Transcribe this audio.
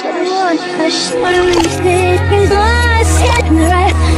I hush, one of these days, lost in the right.